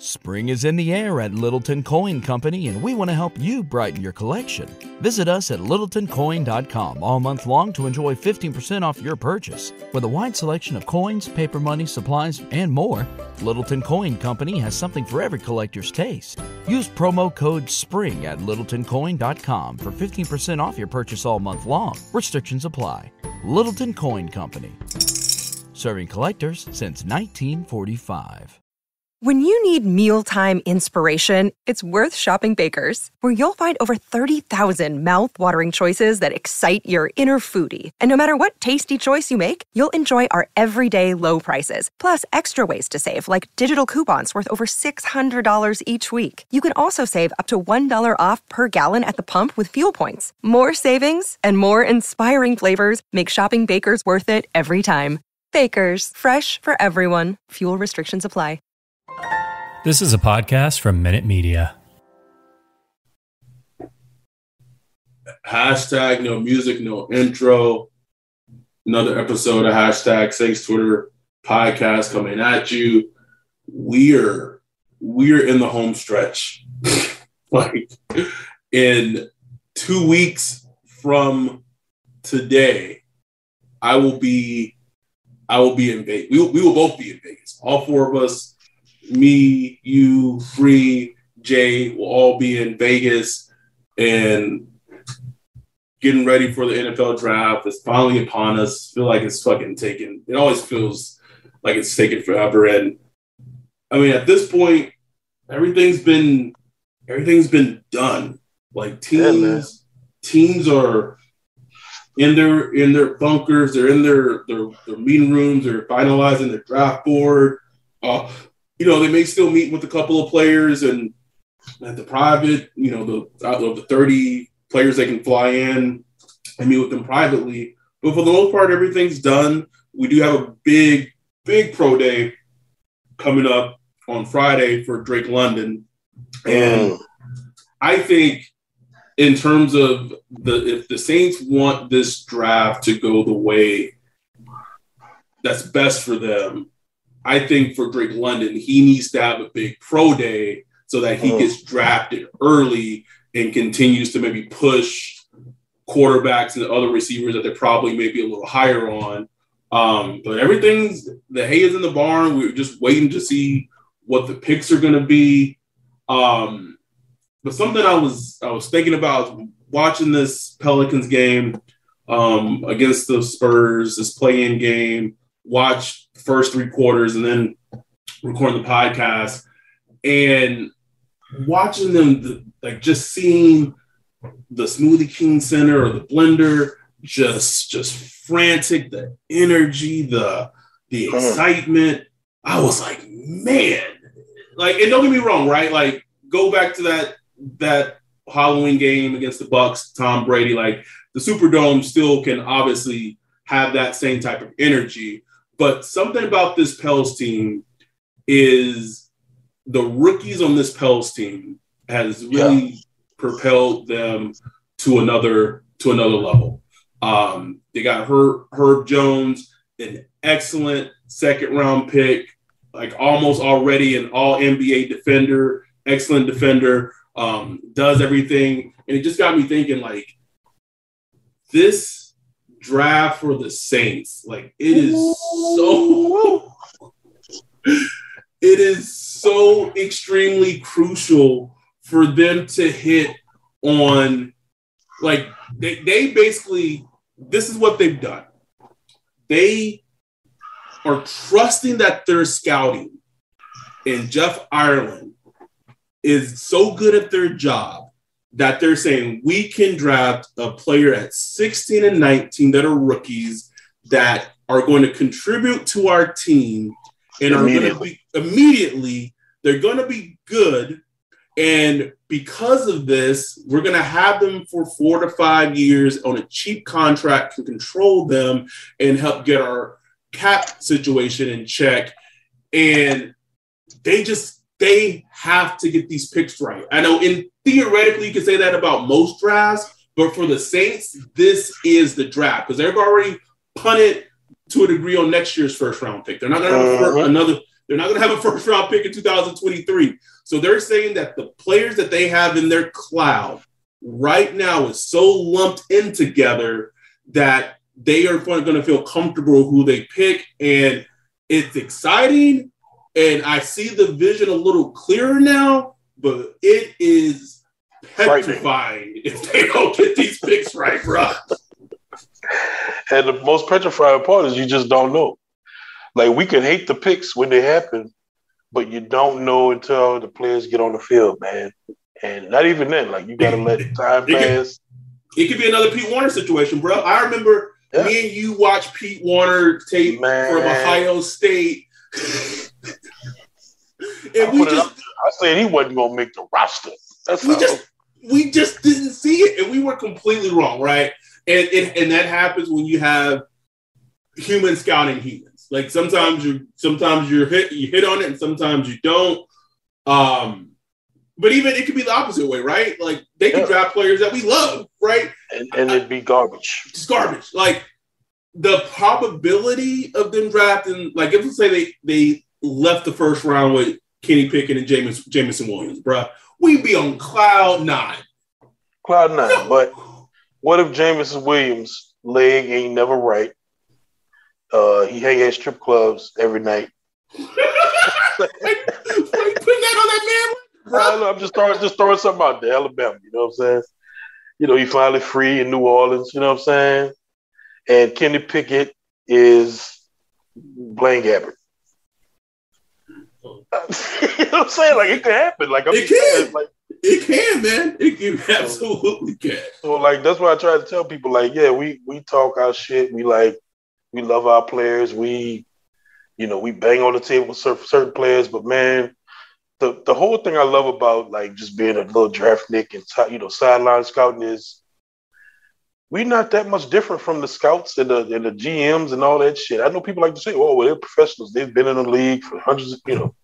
Spring is in the air at Littleton Coin Company, and we want to help you brighten your collection. Visit us at littletoncoin.com all month long to enjoy 15% off your purchase. With a wide selection of coins, paper money, supplies, and more, Littleton Coin Company has something for every collector's taste. Use promo code SPRING at littletoncoin.com for 15% off your purchase all month long. Restrictions apply. Littleton Coin Company. Serving collectors since 1945. When you need mealtime inspiration, it's worth shopping Baker's, where you'll find over 30,000 mouth-watering choices that excite your inner foodie. And no matter what tasty choice you make, you'll enjoy our everyday low prices, plus extra ways to save, like digital coupons worth over $600 each week. You can also save up to $1 off per gallon at the pump with fuel points. More savings and more inspiring flavors make shopping Baker's worth it every time. Baker's, fresh for everyone. Fuel restrictions apply. This is a podcast from Minute Media. Hashtag no music, no intro. Another episode of hashtag Saints Twitter podcast coming at you. We're we're in the home stretch. like in two weeks from today, I will be I will be in Vegas. We will, we will both be in Vegas. All four of us me, you, Free, Jay will all be in Vegas and getting ready for the NFL draft. It's finally upon us. Feel like it's fucking taken. It always feels like it's taken forever. And I mean, at this point, everything's been everything's been done. Like teams, yeah, teams are in their in their bunkers. They're in their their, their meeting rooms. They're finalizing their draft board. Uh, you know, they may still meet with a couple of players and at the private, you know, the out of the 30 players they can fly in and meet with them privately. But for the most part, everything's done. We do have a big, big pro day coming up on Friday for Drake London. And mm. I think in terms of the if the Saints want this draft to go the way that's best for them, I think for Drake London, he needs to have a big pro day so that he oh. gets drafted early and continues to maybe push quarterbacks and other receivers that they're probably maybe a little higher on. Um, but everything's the hay is in the barn. We're just waiting to see what the picks are going to be. Um, but something I was I was thinking about watching this Pelicans game um, against the Spurs, this play-in game. Watch first three quarters and then recording the podcast. And watching them like just seeing the smoothie king center or the blender just just frantic the energy the the excitement. I was like man. Like and don't get me wrong right? Like go back to that that halloween game against the bucks tom brady like the superdome still can obviously have that same type of energy but something about this Pels team is the rookies on this Pels team has really yeah. propelled them to another to another level. Um, they got Herb, Herb Jones, an excellent second round pick, like almost already an all NBA defender, excellent defender, um, does everything. And it just got me thinking like this draft for the Saints. Like it is so it is so extremely crucial for them to hit on like they, they basically this is what they've done. They are trusting that their scouting and Jeff Ireland is so good at their job that they're saying we can draft a player at 16 and 19 that are rookies that are going to contribute to our team and are going to be immediately they're going to be good. And because of this we're going to have them for four to five years on a cheap contract to control them and help get our cap situation in check. And they just they have to get these picks right. I know in theoretically you could say that about most drafts, but for the Saints, this is the draft because they've already punted to a degree on next year's first round pick. They're not going to uh-huh. another. They're not going to have a first round pick in 2023. So they're saying that the players that they have in their cloud right now is so lumped in together that they are going to feel comfortable who they pick. And it's exciting. And I see the vision a little clearer now, but it is petrifying if they don't get these picks right, bro. And the most petrifying part is you just don't know. Like we can hate the picks when they happen, but you don't know until the players get on the field, man. And not even then, like you gotta let time it pass. Could, it could be another Pete Werner situation, bro. I remember yeah. me and you watch Pete Werner tape man. from Ohio State. And I we just I said he wasn't gonna make the roster. That's we just we just didn't see it, and we were completely wrong, right? And it, and that happens when you have human scouting humans. Like sometimes you sometimes you hit you hit on it, and sometimes you don't. Um, but even it could be the opposite way, right? Like they can yeah. draft players that we love, right? And, and it'd be garbage. It's garbage. Like the probability of them drafting, like if we say they they left the first round with Kenny Pickett and James Jameson Williams, bro, we'd be on cloud nine. Cloud nine. No. But what if Jameson Williams leg ain't never right? Uh, he hang at strip clubs every night. You putting that on that man? Bro? I'm just throwing just throwing something out there, Alabama. You know what I'm saying? You know, he finally free in New Orleans. You know what I'm saying? And Kenny Pickett is Blaine Gabbert. you know what I'm saying? Like it could happen. Like I'm it can. Saying, like it can, man. It can absolutely can. So like that's why I try to tell people. Like, yeah, we we talk our shit. We like we love our players. We, you know, we bang on the table with certain players. But man, the the whole thing I love about like just being a little draftnik and you know sideline scouting is we're not that much different from the scouts and the and the GMs and all that shit. I know people like to say, "Oh, well, they're professionals. They've been in the league for hundreds of you know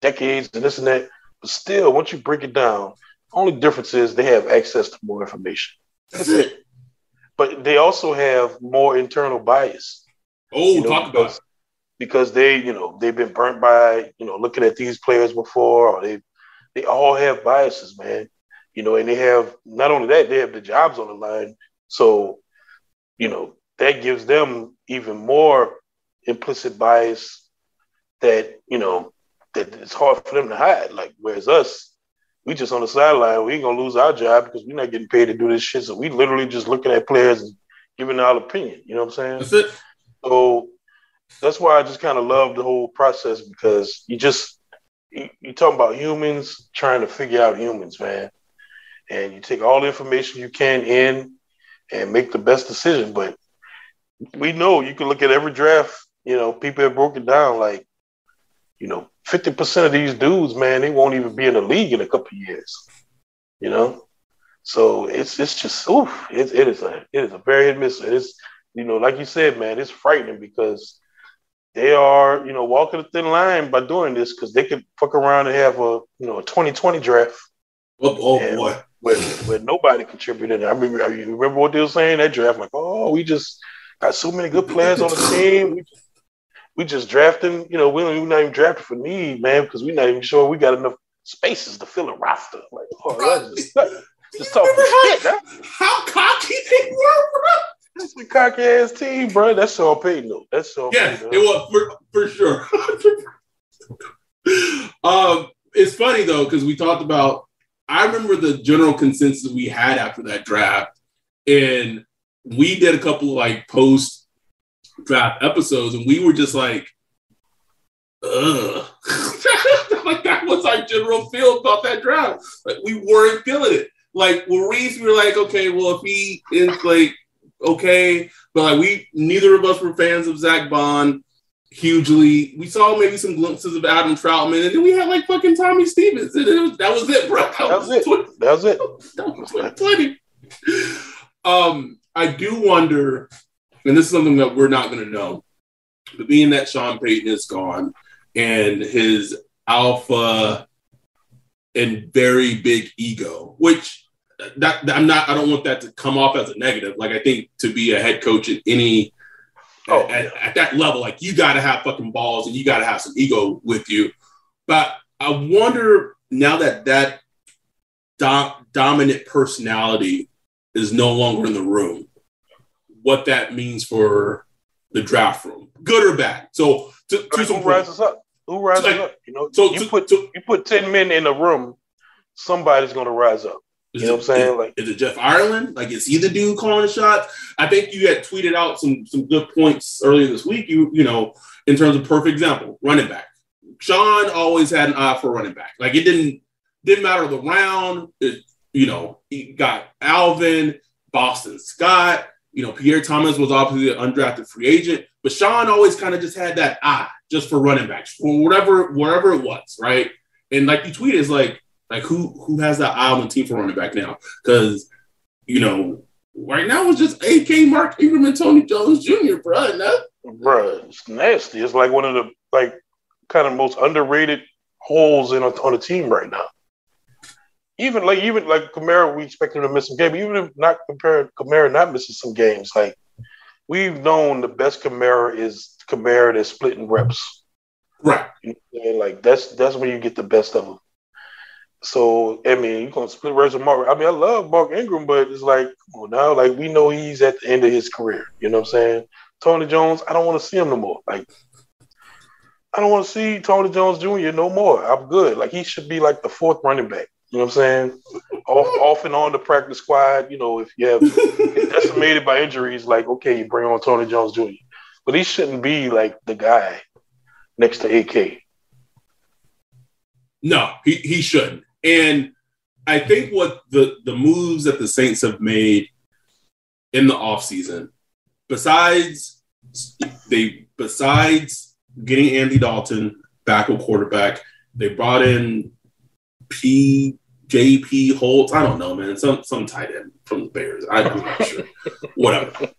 decades and this and that." But still, once you break it down, only difference is they have access to more information. That's it. But they also have more internal bias. Oh, you know, talk because, about because they, you know, they've been burnt by, you know, looking at these players before, or they they all have biases, man. You know, and they have not only that, they have the jobs on the line so, you know, that gives them even more implicit bias that, you know, that it's hard for them to hide. Like, whereas us, we just on the sideline, we ain't gonna lose our job because we're not getting paid to do this shit. So we literally just looking at players and giving our opinion. You know what I'm saying? That's it. So that's why I just kind of love the whole process because you just you, talking about humans trying to figure out humans, man. And you take all the information you can in, and make the best decision. But we know you can look at every draft, you know, people have broken down like, you know, 50% of these dudes, man, they won't even be in the league in a couple years. You know? So it's it's just oof, it, it is a it is a very hit miss. It's you know, like you said, man, it's frightening because they are, you know, walking a thin line by doing this because they could fuck around and have a you know a 2020 draft. Oh, oh boy where, where nobody contributed. I remember, I remember what they were saying that draft. Like, oh, we just got so many good players on the team. We just, we just drafting. You know, we don't, we're not even drafting for need, man, because we're not even sure we got enough spaces to fill a roster. Like, oh, just, just talking shit. How, how cocky they were, bro. That's a cocky ass team, bro. That's Sean Payton, though. That's Sean yeah, Payton. it was for, for sure. um, it's funny though because we talked about I remember the general consensus we had after that draft, and we did a couple of like post draft episodes, and we were just like, ugh. like that was our general feel about that draft. Like we weren't feeling it. Like Reese, we were like, okay, well, if he is like okay, but like we neither of us were fans of Zack Baun hugely. We saw maybe some glimpses of Adam Trautman, and then we had like fucking Tommy Stevens, and was, that was it, bro. That, that was, was, it. 20, that was it. That was 2020. Um, I do wonder, and this is something that we're not going to know, but being that Sean Payton is gone and his alpha and very big ego, which that, that I'm not. I don't want that to come off as a negative. Like I think to be a head coach in any Oh, at, yeah. at, at that level, like you got to have fucking balls and you got to have some ego with you. But I wonder now that that do- dominant personality is no longer in the room, what that means for the draft room, good or bad. So to, to who rises up? Who rises like, up? You know, so you to, put to, you put ten men in a room, somebody's going to rise up. You know what I'm saying? Is, like, is it Jeff Ireland? Like, is he the dude calling the shots? I think you had tweeted out some some good points earlier this week. You you know, in terms of perfect example, running back. Sean always had an eye for running back. Like it didn't didn't matter the round. It, you know, he got Alvin, Boston Scott. You know, Pierre Thomas was obviously an undrafted free agent, but Sean always kind of just had that eye just for running backs for whatever whatever it was, right? And like you tweeted, is like like who who has that eye on the team for running back now? Because you know, right now it's just AK Mark Ingram and Tony Jones Jr. Bro, no? bro, it's nasty. It's like one of the like kind of most underrated holes in a, on a team right now. Even like even like Kamara, we expect him to miss some games. Even if not compared Kamara not missing some games, like we've known the best Kamara is Kamara that's splitting reps. Right. You know like that's that's when you get the best of them. So I mean, you gonna split reps with Mark. I mean, I love Mark Ingram, but it's like, well, now like we know he's at the end of his career. You know what I'm saying? Tony Jones, I don't want to see him no more. Like, I don't want to see Tony Jones Jr. no more. I'm good. Like he should be like the fourth running back. You know what I'm saying? off, off and on the practice squad. You know, if you have decimated by injuries, like okay, you bring on Tony Jones Jr. But he shouldn't be like the guy next to AK. No, he, he shouldn't. And I think what the the moves that the Saints have made in the offseason, besides they besides getting Andy Dalton back a quarterback, they brought in P JP Holtz. I don't know, man. Some some tight end from the Bears. I, am not sure. Whatever.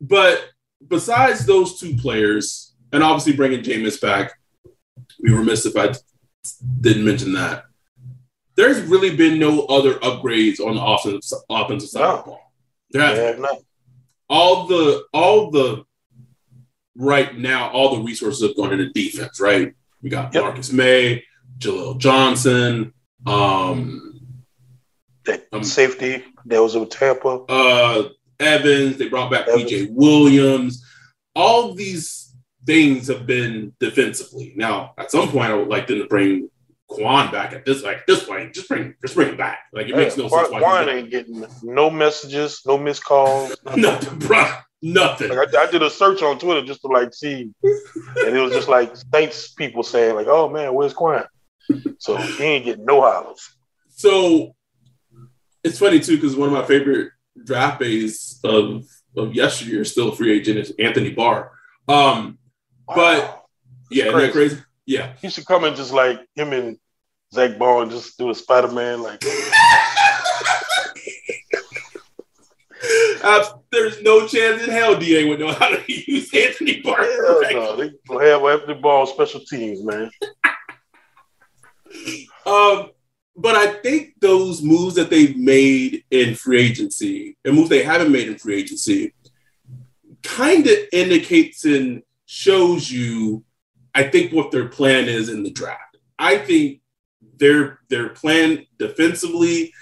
But besides those two players, and obviously bringing Jameis back, we were remiss if I didn't mention that. There's really been no other upgrades on the offensive offensive side no. of the ball. There has yeah, all the all the right now, all the resources have gone into defense, right? We got yep. Marcus Maye, Jaleel Johnson, um, that um, safety that was with Tampa. Uh, Evans. They brought back Evans. PJ Williams. All these things have been defensively. Now, at some point, I would like them to bring Kwon back at this like this point. Just bring just bring him back. Like it makes no sense. Kwon ain't getting no messages, no missed calls, nothing, bro. Nothing. Like I, I, did a search on Twitter just to like see, and it was just like Saints people saying like, "Oh man, where's Kwon?" So he ain't getting no hollers. So it's funny too because one of my favorite draft bays of of yesteryear still a free agent is Anthony Barr. Um, wow. but yeah, isn't that crazy? Yeah, he should come and just like him and Zack Baun just do a Spider Man like. Uh, there's no chance in hell DA would know how to use Anthony Barr. Yeah, no, they have Anthony Barr special teams, man. um, but I think those moves that they've made in free agency and moves they haven't made in free agency kind of indicates and shows you, I think, what their plan is in the draft. I think their their plan defensively,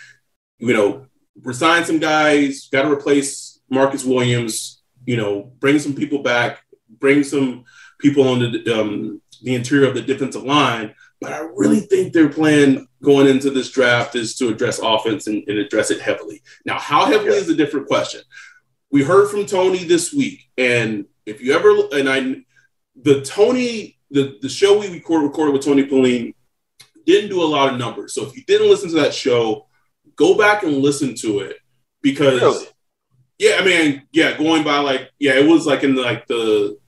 you know, resign some guys, got to replace Marcus Williams, you know, bring some people back, bring some people on the um, the interior of the defensive line. But I really think their plan going into this draft is to address offense and, and address it heavily. Now, how heavily yeah. is a different question. We heard from Tony this week, and if you ever and I, the Tony, the the show we record, recorded with Tony Pauline didn't do a lot of numbers. So if you didn't listen to that show, go back and listen to it because. Really? Yeah, I mean, yeah, going by like, yeah, it was like in the, like the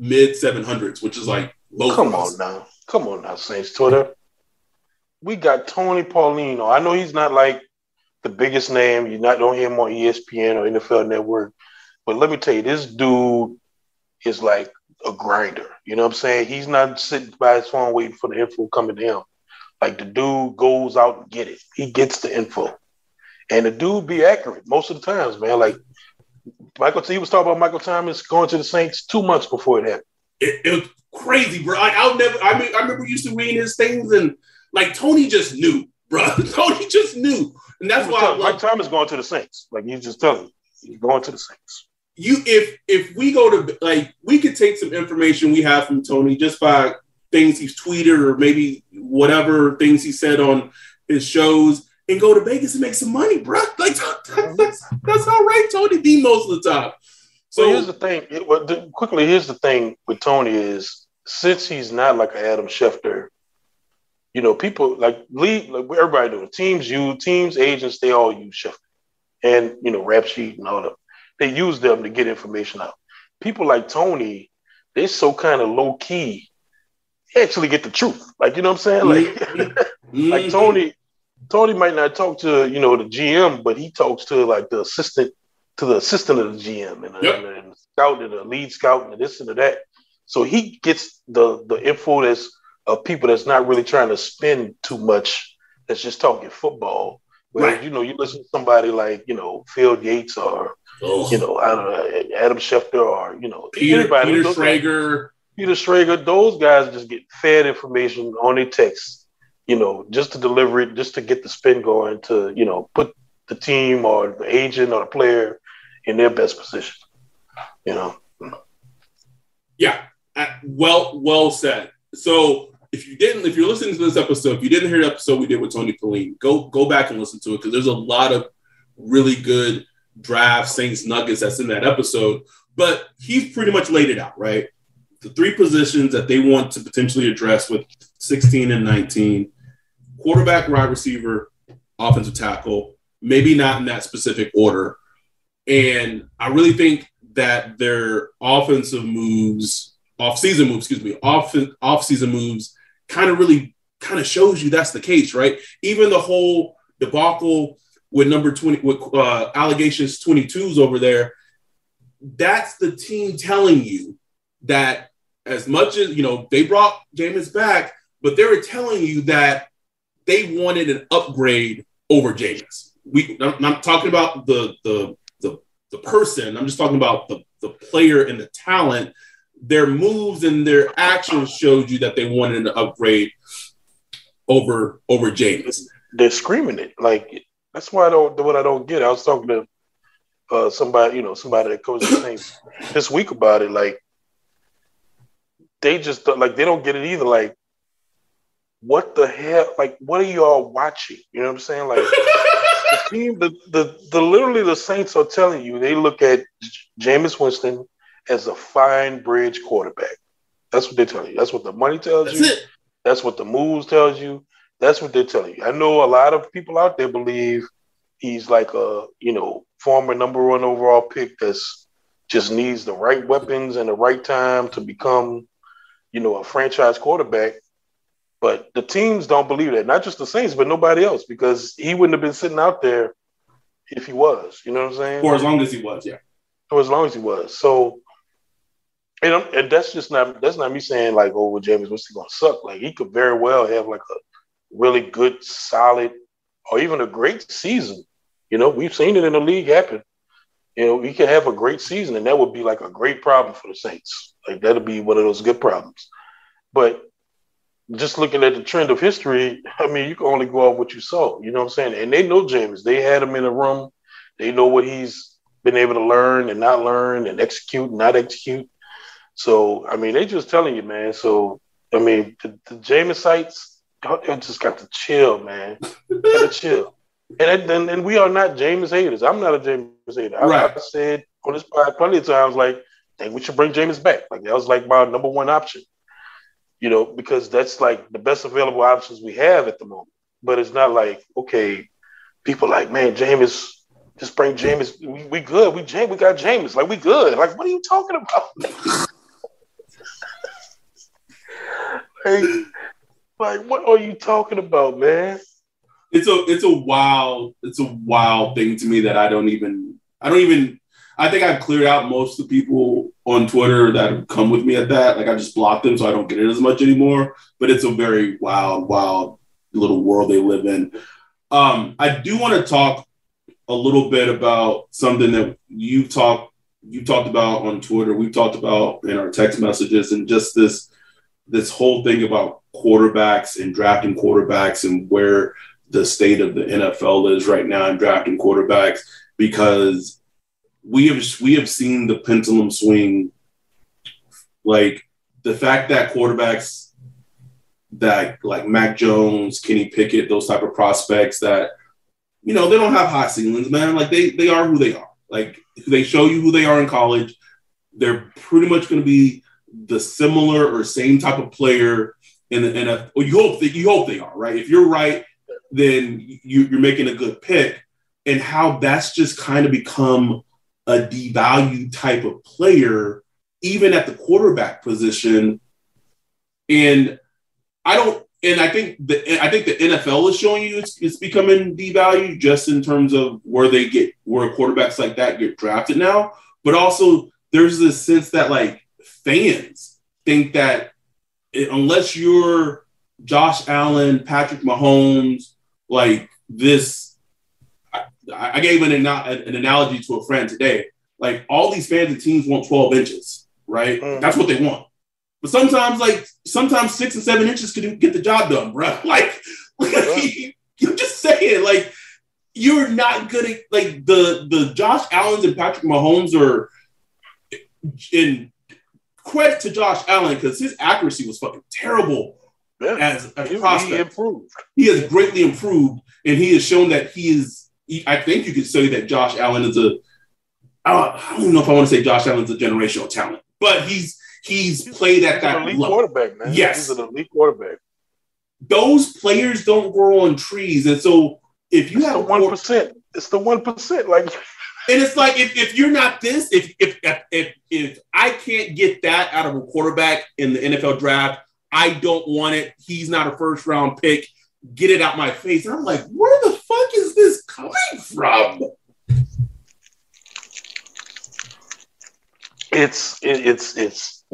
mid 700s, which is like low. Come on now. Come on now, Saints Twitter. We got Tony Pauline. I know he's not like the biggest name. You not don't hear him on ESPN or NFL Network, but let me tell you, this dude is like a grinder. You know what I'm saying? He's not sitting by his phone waiting for the info coming to him. Like the dude goes out and get it. He gets the info, and the dude be accurate most of the times, man. Like Michael, he was talking about Michael Thomas going to the Saints two months before it happened. It, it was crazy, bro. Like, I'll never. I mean, I remember used to reading his things, and like Tony just knew, bro. Tony just knew, and that's why Mike Thomas going to the Saints. Like you just telling, he's going to the Saints. You, if if we go to like, we could take some information we have from Tony just by things he's tweeted or maybe whatever things he said on his shows and go to Vegas and make some money, bro. Like that's, that's how right Tony be most of the time. So well, here's the thing. It, well, the, quickly, here's the thing with Tony is since he's not like an Adam Schefter, you know, people like lead like everybody do. Teams, you teams, agents, they all use Schefter, and you know, rap sheet and all that. They use them to get information out. People like Tony, they're so kind of low key. They actually get the truth. Like you know what I'm saying? Like, mm-hmm. like Tony, Tony might not talk to you know the GM, but he talks to like the assistant to the assistant of the GM and, yep. and, scout and the lead scout and this and that. So he gets the the info that's of people that's not really trying to spend too much. That's just talking football. Whereas right. you know you listen to somebody like you know Field Yates or oh. you know I don't know Adam Schefter or you know Peter, anybody, Peter Schrager. Peter Schrager, those guys just get fed information on their text you know, just to deliver it, just to get the spin going, to you know, put the team or the agent or the player in their best position. You know. Yeah. Uh, well, well said. So if you didn't, if you're listening to this episode, if you didn't hear the episode we did with Tony Pauline, go go back and listen to it because there's a lot of really good draft Saints nuggets that's in that episode. But he's pretty much laid it out, right? The three positions that they want to potentially address with 16 and 19 quarterback, wide receiver, offensive tackle, maybe not in that specific order. And I really think that their offensive moves, off-season moves, excuse me, off off-season moves, kind of really kind of shows you that's the case, right? Even the whole debacle with number 20 with uh, allegations 22s over there, that's the team telling you that as much as you know they brought Jameis back, but they were telling you that they wanted an upgrade over Jameis. We, I'm not talking about the, the the the person. I'm just talking about the the player and the talent. Their moves and their actions showed you that they wanted an upgrade over over Jameis. They're screaming it like that's why I don't what I don't get. I was talking to uh, somebody, you know, somebody that coaches the Saints this week about it. Like they just like they don't get it either. Like what the hell? Like, what are you all watching? You know what I'm saying? Like, the team, the, the, the literally the Saints are telling you they look at Jameis Winston as a fine bridge quarterback. That's what they're telling you. That's what the money tells That's you. It. That's what the moves tells you. That's what they're telling you. I know a lot of people out there believe he's like a you know former number one overall pick that's just needs the right weapons and the right time to become you know a franchise quarterback but the teams don't believe that, not just the Saints, but nobody else, because he wouldn't have been sitting out there if he was. You know what I'm saying? For as long as he was, yeah. For as long as he was. So, and, and that's just not that's not me saying like, oh, well, Jameis what's he gonna suck. Like he could very well have like a really good, solid, or even a great season. You know, we've seen it in the league happen. You know, he could have a great season, and that would be like a great problem for the Saints. Like that'd be one of those good problems. But just looking at the trend of history, I mean, you can only go off what you saw. You know what I'm saying? And they know Jameis. They had him in a room. They know what he's been able to learn and not learn and execute and not execute. So, I mean, they just telling you, man. So, I mean, the, the Jameis sites, they just got to chill, man. got to chill. And, and and we are not Jameis haters. I'm not a Jameis hater. I, right. I said on this podcast plenty of times, like, I think we should bring Jameis back. Like that was like my number one option you know, because that's like the best available options we have at the moment. But it's not like, okay, people like, man, Jameis, just bring Jameis. We, we good. We Jameis, we got Jameis. Like we good. Like what are you talking about? like, like what are you talking about, man? It's a it's a wild it's a wild thing to me that I don't even I don't even I think I've cleared out most of the people on Twitter that have come with me at that. Like I just blocked them so I don't get it as much anymore. But it's a very wild, wild little world they live in. Um, I do want to talk a little bit about something that you've talked you talked about on Twitter, we've talked about in our text messages, and just this this whole thing about quarterbacks and drafting quarterbacks and where the state of the NFL is right now and drafting quarterbacks because we have we have seen the pendulum swing like the fact that quarterbacks that like Mac Jones, Kenny Pickett, those type of prospects that you know they don't have high ceilings, man. Like they they are who they are. Like they show you who they are in college. They're pretty much going to be the similar or same type of player in the NFL. You hope that you hope they are right. If you're right, then you, you're making a good pick. And how that's just kind of become a devalued type of player, even at the quarterback position. And I don't, and I think the I think the NFL is showing you it's, it's becoming devalued just in terms of where they get where quarterbacks like that get drafted now. But also there's this sense that like fans think that it, unless you're Josh Allen, Patrick Mahomes, like this, I, I gave an, an analogy to a friend today. Like all these fans and teams want 12 inches, right? Mm. That's what they want. But sometimes, like sometimes six and seven inches can get the job done, bro. Like, like you're just saying, like you're not good at like the the Josh Allen's and Patrick Mahomes are in credit to Josh Allen because his accuracy was fucking terrible yeah. as a he, prospect. He improved. He has greatly improved, and he has shown that he is. He, I think you could say that Josh Allen is a. I don't even know if I want to say Josh Allen's a generational talent, but he's he's played at that elite level. quarterback, man. Yes, he's an elite quarterback. Those players don't grow on trees, and so if you it's have one percent, it's the one percent. Like, and it's like if, if you're not this, if, if if if I can't get that out of a quarterback in the NFL draft, I don't want it. He's not a first round pick. Get it out my face. And I'm like, where the fuck is this coming from? It's it, it's it's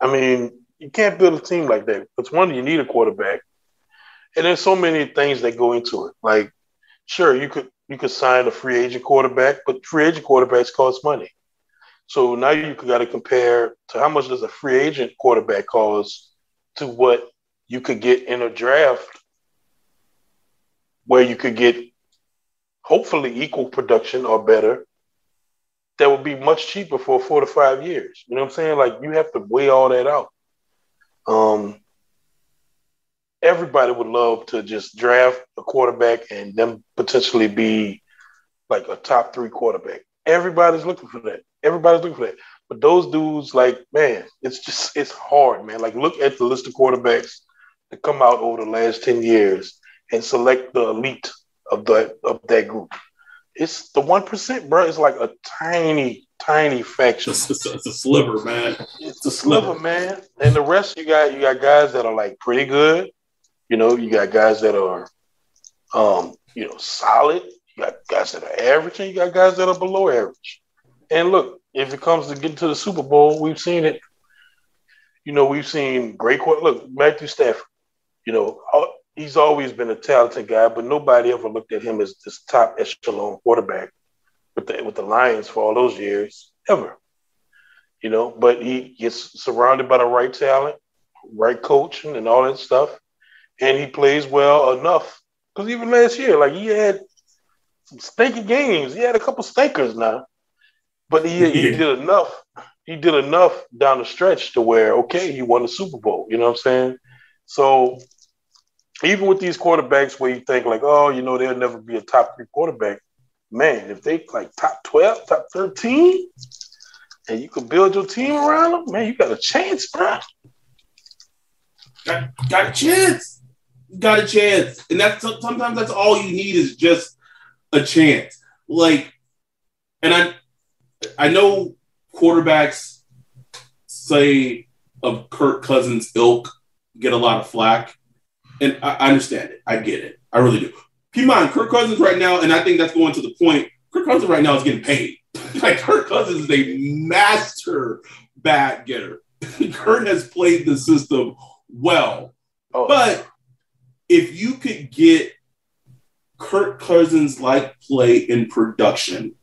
I mean, you can't build a team like that. It's one, you need a quarterback, and there's so many things that go into it. Like, sure, you could you could sign a free agent quarterback, but free agent quarterbacks cost money. So now you got to compare to how much does a free agent quarterback cost to what you could get in a draft where you could get hopefully equal production or better that would be much cheaper for four to five years. You know what I'm saying? Like you have to weigh all that out. Um, everybody would love to just draft a quarterback and them potentially be like a top three quarterback. Everybody's looking for that. Everybody's looking for that. But those dudes, like, man, it's just it's hard, man. Like, look at the list of quarterbacks that come out over the last 10 years and select the elite of that of that group it's the one percent, bro. It's like a tiny, tiny faction. It's, it's, it's a sliver, man. It's a sliver, man. And the rest, you got you got guys that are like pretty good. You know, you got guys that are, um, you know, solid. You got guys that are average, and you got guys that are below average. And look, if it comes to getting to the Super Bowl, we've seen it. You know, we've seen great. Look, Matthew Stafford. You know, he's always been a talented guy, but nobody ever looked at him as this top echelon quarterback with the with the Lions for all those years ever. You know, but he gets surrounded by the right talent, right coaching, and all that stuff, and he plays well enough. Because even last year, like he had some stinky games. He had a couple stinkers now, but he, he did enough. He did enough down the stretch to where okay, he won the Super Bowl. You know what I'm saying? So even with these quarterbacks where you think like, oh, you know, they'll never be a top three quarterback. Man, if they like top 12, top 13, and you can build your team around them, man, you got a chance, bro. Got, got a chance. Got a chance. And that's sometimes that's all you need is just a chance. Like, and I I know quarterbacks say of Kirk Cousins ilk get a lot of flack and I, I understand it. I get it. I really do. Keep in mind, Kirk Cousins right now, and I think that's going to the point. Kirk Cousins right now is getting paid. like Kirk Cousins is a master bat getter. Kirk has played the system well. Oh. But if you could get Kirk Cousins like play in production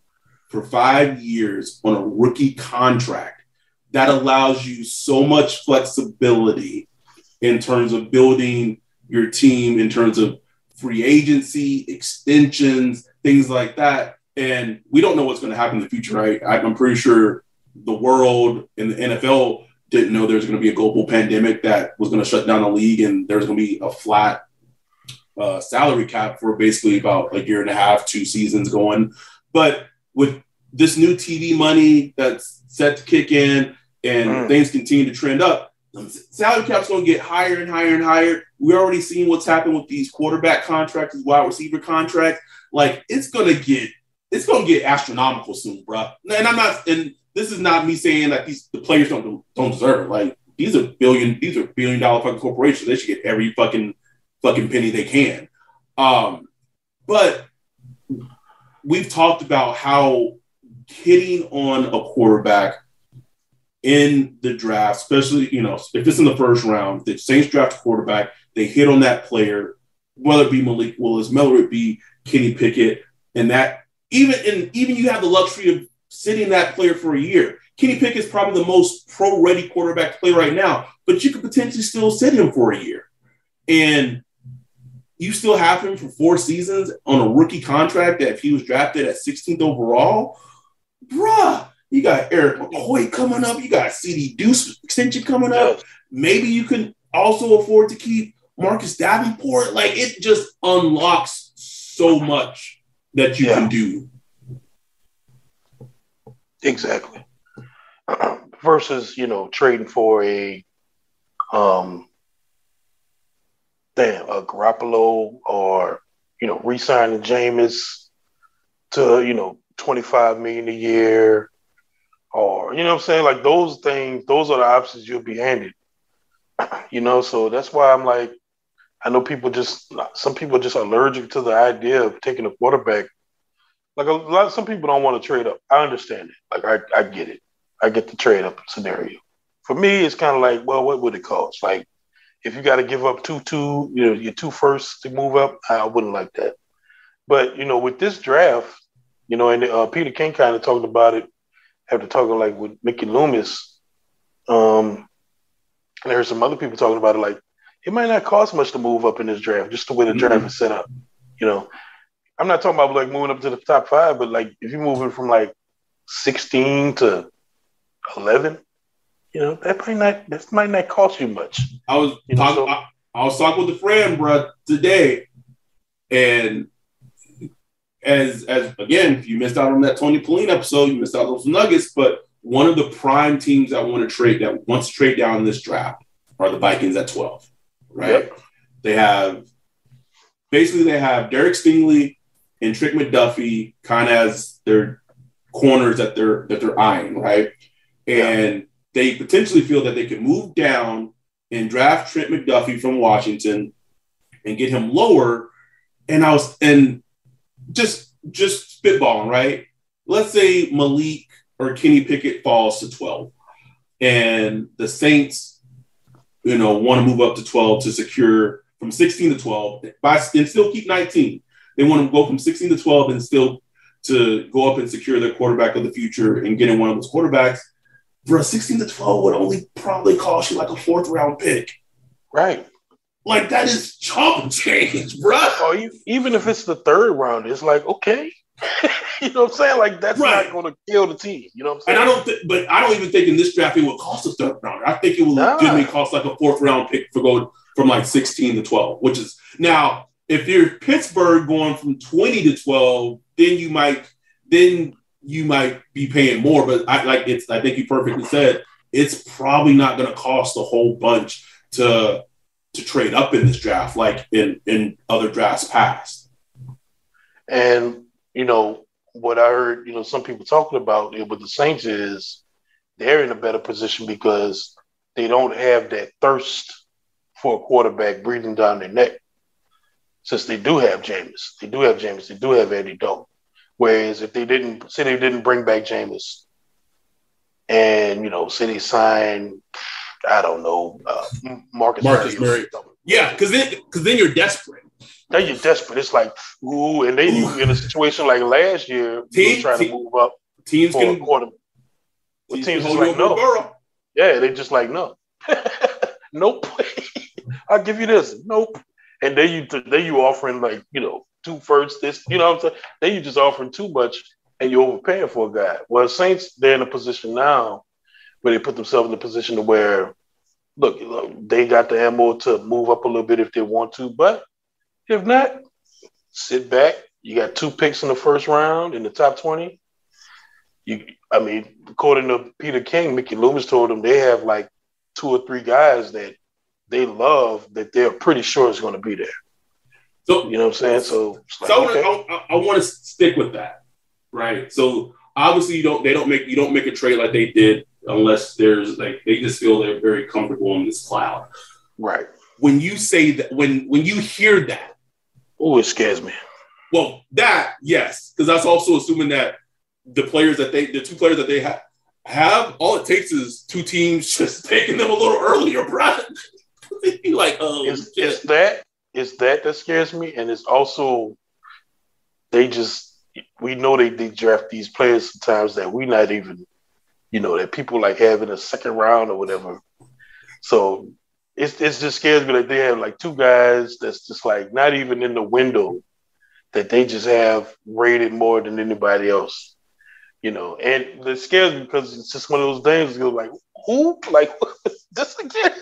for five years on a rookie contract that allows you so much flexibility in terms of building your team, in terms of free agency, extensions, things like that. And we don't know what's going to happen in the future, right? I'm pretty sure the world and the NFL didn't know there was going to be a global pandemic that was going to shut down the league and there's going to be a flat uh, salary cap for basically about a year and a half, two seasons going. But with this new TV money that's set to kick in and mm. things continue to trend up, salary cap's going to get higher and higher and higher. We're already seeing what's happened with these quarterback contracts, these wide receiver contracts. Like it's going to get it's going to get astronomical soon, bro. And I'm not and this is not me saying that these the players don't don't deserve it. Like these are billion these are billion dollar fucking corporations. They should get every fucking fucking penny they can. Um, but we've talked about how hitting on a quarterback in the draft, especially you know if it's in the first round, the Saints draft quarterback, they hit on that player, whether it be Malik Willis, whether it be Kenny Pickett, and that even and even you have the luxury of sitting that player for a year. Kenny Pickett is probably the most pro-ready quarterback to play right now, but you could potentially still sit him for a year. And you still have him for four seasons on a rookie contract that if he was drafted at 16th overall, bruh, you got Erik McCoy coming up, you got CD Deuce extension coming up. Maybe you can also afford to keep Marcus Davenport. Like it just unlocks so much that you yeah. can do. Exactly. Versus, you know, trading for a um damn a Garoppolo or you know, re-signing Jameis to, you know, 25 million a year or you know what I'm saying? Like those things, those are the options you'll be handed. you know, so that's why I'm like, I know people just some people just allergic to the idea of taking a quarterback like a lot some people don't want to trade up. I understand it. Like I, I get it. I get the trade up scenario. For me, it's kind of like, well, what would it cost? Like if you got to give up two, two, you know, your two firsts to move up, I wouldn't like that. But you know, with this draft, you know, and uh, Peter King kind of talked about it after talking like with Mickey Loomis. Um, and there's some other people talking about it. Like it might not cost much to move up in this draft, just the way the draft mm-hmm. is set up. You know, I'm not talking about like moving up to the top five, but like if you're moving from like 16 to 11, you know that might not that might not cost you much. I was you talking. so, I, I, was talking with a friend, bro, today, and as as again, if you missed out on that Tony Pauline episode, you missed out on those nuggets. But one of the prime teams that want to trade that wants to trade down this draft are the Vikings at 12. Right? Yep. They have basically they have Derek Stingley, and Trent McDuffie kind of as their corners that they're that they're eyeing, right? And. They potentially feel that they can move down and draft Trent McDuffie from Washington and get him lower. And I was and just just spitballing, right? Let's say Malik or Kenny Pickett falls to 12 and the Saints, you know, want to move up to 12 to secure from 16 to 12 by and still keep 19. They want to go from 16 to 12 and still to go up and secure their quarterback of the future and get in one of those quarterbacks. For a 16 to 12 would only probably cost you like a fourth round pick. Right. Like that is chump change, bro. Or oh, you, even if it's the third round, it's like okay, you know what I'm saying? Like that's right. not going to kill the team. You know what I'm saying? And I don't, th- but I don't even think in this draft it would cost a third rounder. I think it will nah. legitimately cost like a fourth round pick for going from like 16 to 12, which is now if you're Pittsburgh going from 20 to 12, then you might then you might be paying more. But I like it's I think you perfectly said it's probably not going to cost a whole bunch to to trade up in this draft like in in other drafts past. And you know what I heard, you know, some people talking about it with the Saints is they're in a better position because they don't have that thirst for a quarterback breathing down their neck since they do have Jameis. They do have Jameis. They do have Andy Dalton. Whereas if they didn't, say they didn't bring back Jameis, and you know, City signed, I don't know, uh, Marcus, Marcus Murray. Yeah, because then because then you're desperate. then you're desperate. It's like, ooh, and then you in a situation like last year, team, trying to move up. Teams can quarter. Teams, teams just like no. Yeah, they just like no. nope. I'll give you this. Nope. And then you then you offering like you know two first this you know what I'm saying. Then you're just offering too much and you're overpaying for a guy. Well, Saints they're in a position now where they put themselves in a position to where look, look they got the ammo to move up a little bit if they want to, but if not, sit back. You got two picks in the first round in the top twenty. You, I mean, according to Peter King, Mickey Loomis told them they have like two or three guys that they love that they're pretty sure is going to be there. So you know what I'm saying? So, like, so okay. I, I, I want to stick with that, right? So obviously you don't they don't make you don't make a trade like they did unless there's like they just feel they're very comfortable in this cloud, right? When you say that, when when you hear that, oh, it scares me. Well, that yes, because that's also assuming that the players that they the two players that they have have all it takes is two teams just taking them a little earlier, bro. like, oh, it's, it's that it's that that scares me, and it's also they just we know they, they draft these players sometimes that we not even you know that people like having a second round or whatever. So it's it's just scares me that they have like two guys that's just like not even in the window that they just have rated more than anybody else. You know, and it scares me because it's just one of those things. You're like, who? Like this again?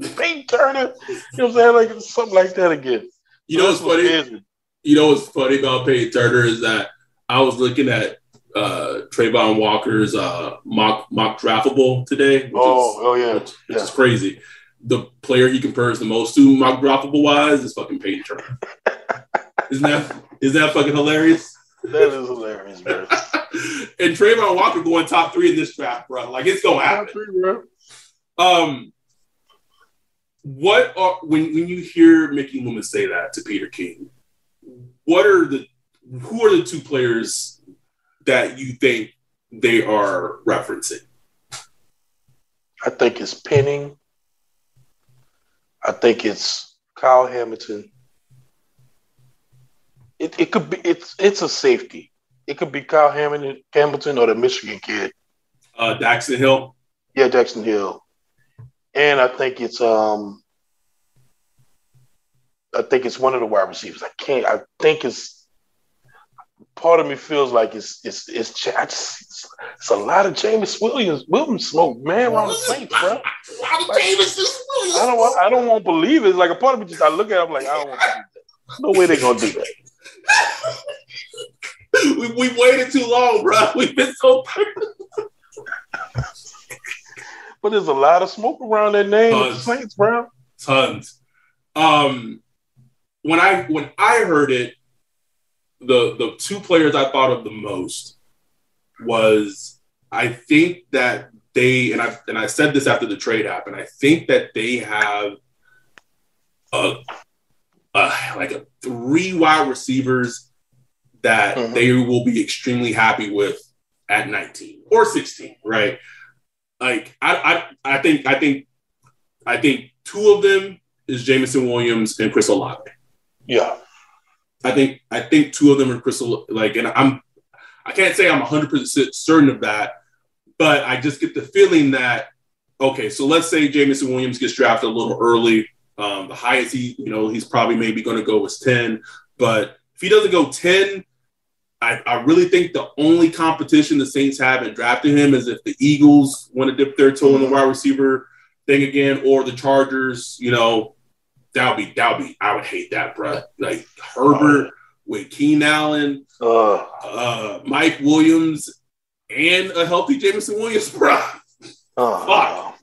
Payton Turner. You know what I'm saying? Like something like that again. You know what's funny? You know what's funny about Payton Turner is that I was looking at uh Travon Walker's uh mock mock draftable today. Which oh, is, oh yeah. Which, which yeah. is crazy. The player he compares the most to mock draftable wise is fucking Payton Turner. isn't that is that fucking hilarious? That is hilarious, bro. and Travon Walker going top three in this draft, bro. Like it's gonna happen. Three, um, what are when when you hear Mickey Loomis say that to Peter King? What are the who are the two players that you think they are referencing? I think it's Penning. I think it's Kyle Hamilton. It, it could be it's it's a safety. It could be Kyle Hamilton, Hamilton or the Michigan kid. Uh, Daxton Hill. Yeah, Daxton Hill and I think it's um, I think it's one of the wide receivers. I can't. I think it's part of me feels like it's it's it's just, it's, it's, a lot of Jameis Williams Williams smoke man around the Saints, bro. Like, I don't want, I don't want to believe it. Like a part of me just I look at it, I'm like I don't want to believe that. No way they're gonna do that. we, we waited too long, bro. We've been so but there's a lot of smoke around that name Tons. Saints, bro. Tons. Um, when I when I heard it, the the two players I thought of the most was I think that they and I and I said this after the trade happened. I think that they have a, a like a three wide receivers that mm-hmm. they will be extremely happy with at 19 or 16, right? Like I, I I think I think I think two of them is Jameson Williams and Chris Olave. Yeah. I think I think two of them are Chris like and I'm I can't say I'm 100% certain of that, but I just get the feeling that okay, so let's say Jameson Williams gets drafted a little early. Um, the highest he, you know, he's probably maybe going to go is 10, but if he doesn't go 10, I, I really think the only competition the Saints have in drafting him is if the Eagles want to dip their toe in the wide receiver thing again, or the Chargers. You know, that would be that would be. I would hate that, bro. Like Herbert with Keenan Allen, uh, uh, Mike Williams, and a healthy Jameson Williams, bro. Uh, Fuck.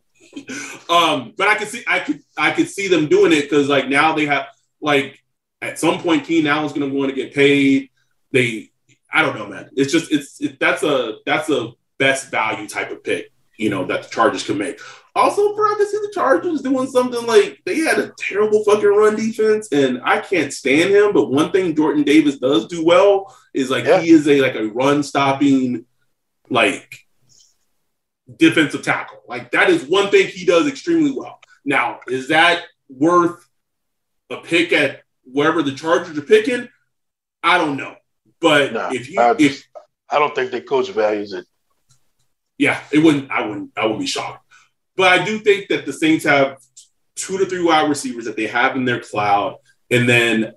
Um, but I could see, I could, I could see them doing it because like now they have like at some point Keenan Allen's going to want to get paid. They I don't know, man. It's just it's it, that's a that's a best value type of pick, you know, that the Chargers can make. Also, bro, I can see the Chargers doing something like they had a terrible fucking run defense, and I can't stand him. But one thing Jordan Davis does do well is like yeah. he is a like a run stopping, like defensive tackle. Like that is one thing he does extremely well. Now, is that worth a pick at wherever the Chargers are picking, I don't know. But Nah, if you I, if I don't think their coach values it. yeah, it wouldn't I wouldn't I would be shocked. But I do think that the Saints have two to three wide receivers that they have in their cloud. And then,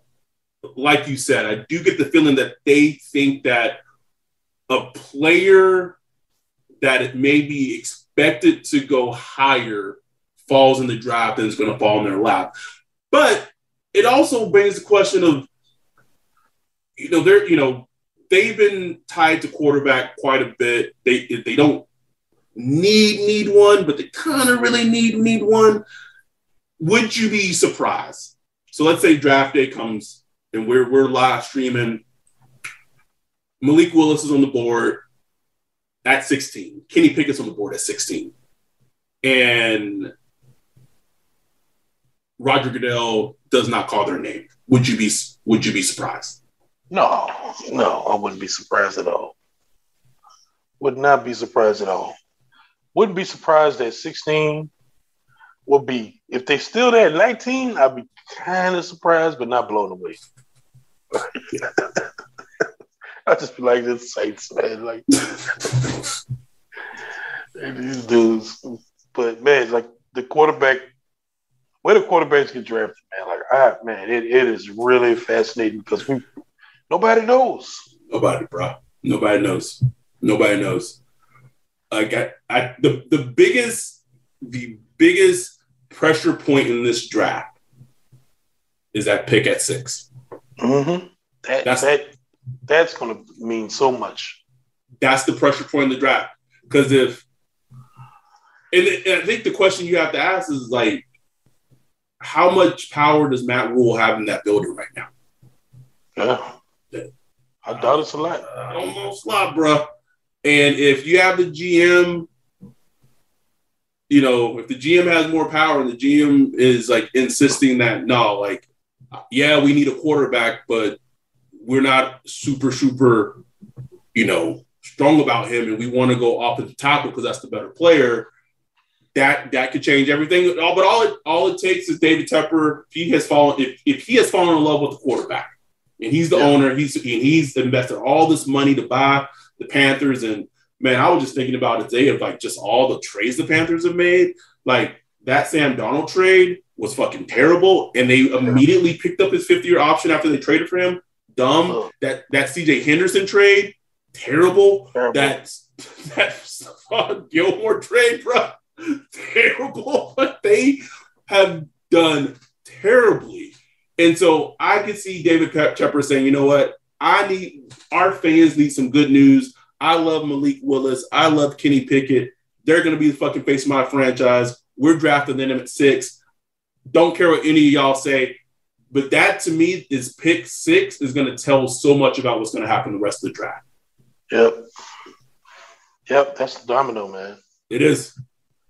like you said, I do get the feeling that they think that a player that it may be expected to go higher falls in the draft and is going to fall in their lap. But it also brings the question of, you know, they're, you know, they've been tied to quarterback quite a bit. They they don't need need one, but they kind of really need need one. Would you be surprised? So let's say draft day comes and we're we're live streaming. Malik Willis is on the board at 16. Kenny Pickett's on the board at 16. And Roger Goodell does not call their name. Would you be would you be surprised? No, no, I wouldn't be surprised at all. Would not be surprised at all. Wouldn't be surprised that 16. Would be if they still there at 19, I'd be kind of surprised, but not blown away. I just be like this Saints, man. Like these dudes. But man, like the quarterback, where the quarterbacks get drafted, man. Like ah, man, it, it is really fascinating because we nobody knows. Nobody, bro. Nobody knows. Nobody knows. Like I, I the the biggest the biggest pressure point in this draft is that pick at six. Mm-hmm. That That's- that that's gonna mean so much. That's the pressure point in the draft. Because if and, and I think the question you have to ask is like, how much power does Matt Rhule have in that building right now? Yeah. I doubt it's a lot. Uh, I don't know, it's a lot, bro. And if you have the GM, you know, if the GM has more power and the GM is like insisting that no, like, yeah, we need a quarterback, but we're not super, super, you know, strong about him, and we want to go off at the tackle because that's the better player. That that could change everything. All but all it all it takes is David Tepper. If he has fallen, if, if he has fallen in love with the quarterback, and he's the Yeah. owner, he's he's invested all this money to buy the Panthers. And man, I was just thinking about it today of like just all the trades the Panthers have made. Like that Sam Darnold trade was fucking terrible, and they immediately picked up his fifth year option after they traded for him. Dumb. Ugh. That that CJ Henderson trade, terrible. Terrible. That that Gilmore trade, bro, terrible. But they have done terribly. And so I could see David Tepper saying, you know what? I need our fans need some good news. I love Malik Willis. I love Kenny Pickett. They're going to be the fucking face of my franchise. We're drafting them at six. Don't care what any of y'all say. But that to me is pick six is going to tell so much about what's going to happen the rest of the draft. Yep. Yep, that's the domino, man. It is.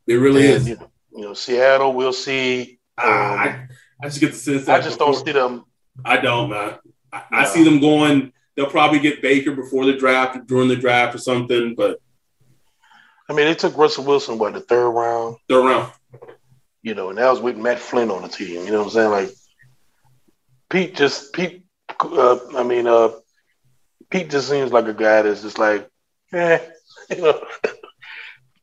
It really And, is. You know, you know, Seattle, we'll see. Ah, Um, I, I just get the sense that I just don't see them. I don't, man. I, I see them going. They'll probably get Baker before the draft, or during the draft, or something. But I mean, they took Russell Wilson, what, the third round? Third round. You know, and that was with Matt Flynn on the team. You know what I'm saying? Like, Pete just, Pete, uh, I mean, uh, Pete just seems like a guy that's just like, eh, you know,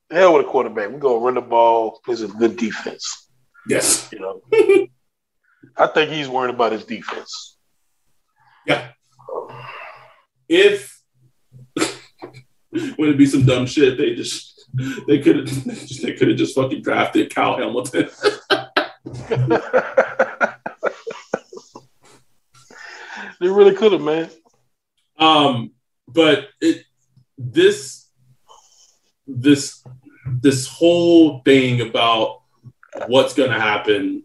hell with a quarterback. We're going to run the ball, play some good defense. Yes. You know, I think he's worried about his defense. Yeah. If would it be some dumb shit, they just they could have they could have just fucking drafted Kyle Hamilton. they really could have, man. Um, but it this this this whole thing about what's going to happen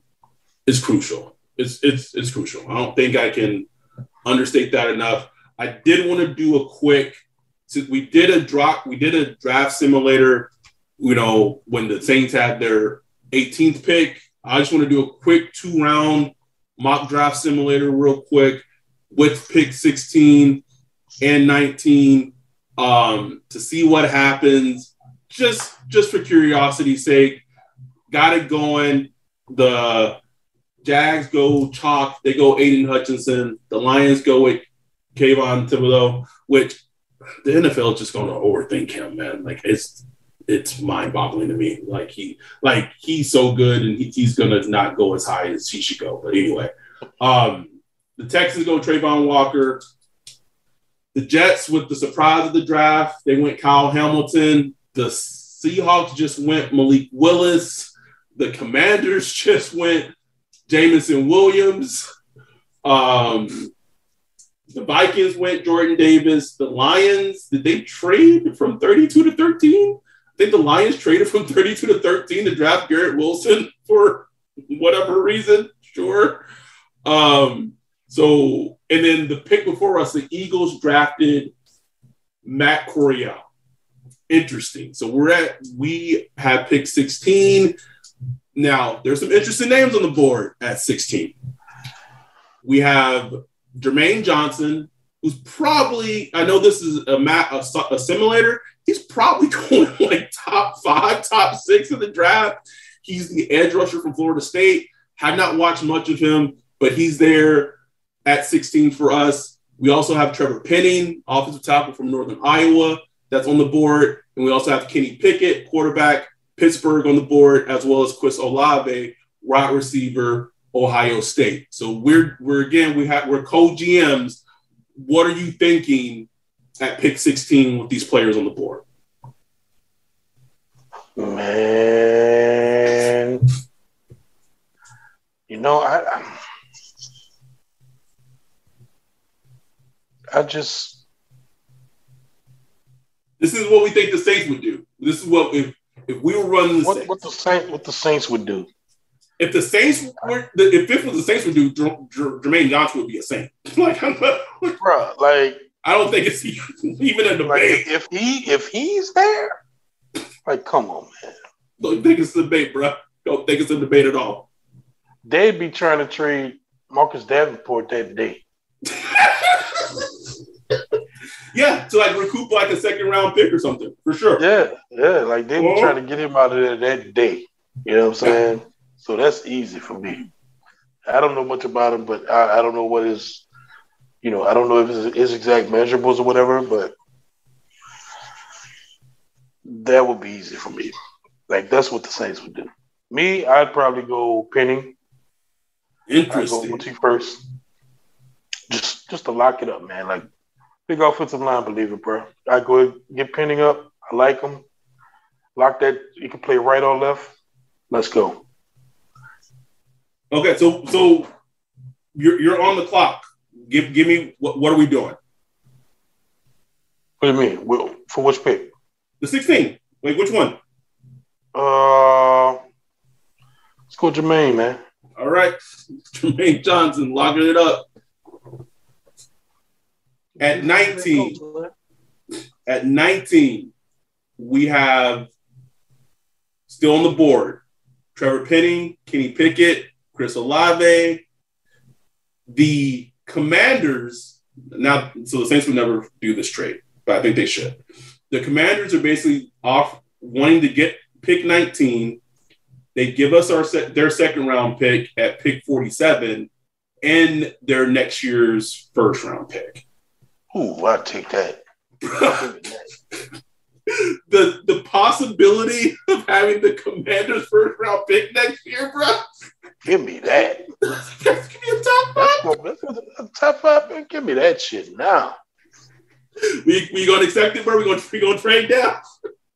is crucial. It's it's it's crucial. I don't think I can understate that enough. I did want to do a quick we did a drop, we did a draft simulator. You know, when the Saints had their 18th pick, I just want to do a quick two round mock draft simulator, real quick, with pick 16 and 19 um, to see what happens. Just just for curiosity's sake, got it going. The Jags go chalk. They go Aidan Hutchinson. The Lions go with Kayvon Thibodeaux, which the NFL is just going to overthink him, man. Like it's it's mind boggling to me. Like he like he's so good and he, he's going to not go as high as he should go. But anyway, um, the Texans go Travon Walker. The Jets with the surprise of the draft, they went Kyle Hamilton. The Seahawks just went Malik Willis. The Commanders just went Jameson Williams. Um, the Vikings went Jordan Davis. The Lions, did they trade from 32 to 13? I think the Lions traded from 32 to 13 to draft Garrett Wilson for whatever reason. Sure. Um, so, and then the pick before us, the Eagles drafted Matt Corral. Interesting. So we're at, we have pick 16. Now, there's some interesting names on the board at 16. We have Jermaine Johnson, who's probably, I know this is a, mat, a, a simulator, he's probably going like top five, top six in the draft. He's the edge rusher from Florida State. Have not watched much of him, but he's there at 16 for us. We also have Trevor Penning, offensive tackle from Northern Iowa, that's on the board. And we also have Kenny Pickett, quarterback Pittsburgh on the board, as well as Chris Olave, wide receiver, Ohio State. So we're we're again we have we're co-GMs. What are you thinking at pick 16 with these players on the board? Man, you know I I just this is what we think the Saints would do. This is what if if we were running the what, Saints. what the Saints what the Saints would do. If the Saints were, if this was the Saints would do, Jermaine Johnson would be a Saint. like, I'm not, Bruh, like I don't think it's even a debate. like if he if he's there, like come on, man. don't think it's a debate, bro. Don't think it's a debate at all. They'd be trying to trade Marcus Davenport that day. yeah, to like recoup like a second round pick or something for sure. Yeah, yeah, like they were trying to get him out of there that day. You know what I'm saying? So that's easy for me. I don't know much about him, but I, I don't know what his, you know, I don't know if his, his exact measurables or whatever, but that would be easy for me. Like that's what the Saints would do. Me, I'd probably go Penning. I'd go Interesting. first. Just just to lock it up, man. Like big offensive line believer, bro. I go get Penning up. I like him. Lock that. You can play right or left. Let's go. Okay, so so you're you're on the clock. Give give me what what are we doing? What do you mean? Well, For which pick? The 16. Like which one? Uh, let's go Jermaine, man. All right. Jermaine Johnson locking it up. At 19, at 19, we have still on the board Trevor Penning, Kenny Pickett, Chris Olave. The Commanders, now, so the Saints would never do this trade, but I think they should. The Commanders are basically off wanting to get pick 19. They give us our se- their second round pick at pick 47 and their next year's first round pick. Ooh, I'd take that. the the possibility of having the Commanders first round pick next year, bro. Give me that. That's gonna be a top That's five. that's what, top five, man. Give me that shit now. We, we gonna accept it, bro. We gonna we gonna trade down.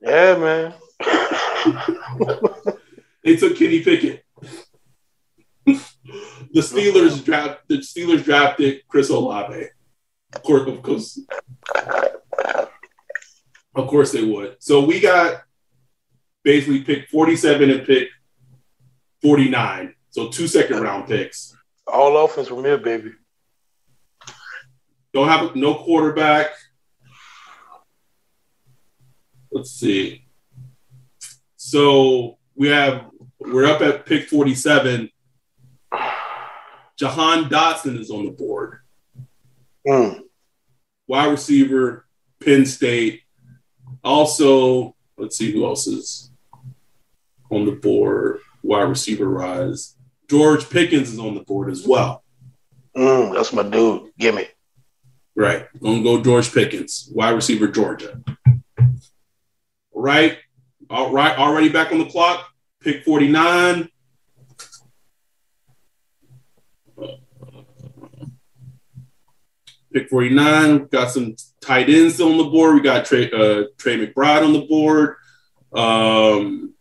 Yeah, man. They took Kenny Pickett. the Steelers uh-huh. draft the Steelers drafted Chris Olave. Of course, of course, of course they would. So we got basically pick 47 and pick 49. So two second round picks. All offense from here, baby. Don't have no quarterback. Let's see. So we have we're up at pick 47. Jahan Dotson is on the board. Mm. Wide receiver, Penn State. Also, let's see who else is on the board. Wide receiver rise. George Pickens is on the board as well. Mm, that's my dude. Give me. Right. Gonna go George Pickens, wide receiver, Georgia. All right. All right. Already back on the clock. Pick 49. Pick 49. Got some tight ends on the board. We got Trey, uh, Trey McBride on the board. Um,